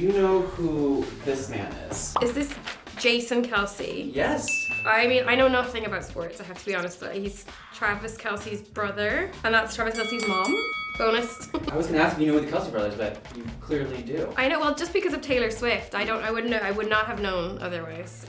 you know who this man is? Is this Jason Kelce? Yes. I mean, I know nothing about sports, I have to be honest, but he's Travis Kelce's brother, and that's Travis Kelce's mom. Bonus. I was gonna ask if you knew the Kelce brothers, but you clearly do. I know, well, just because of Taylor Swift, I don't, I wouldn't know, I would not have known otherwise.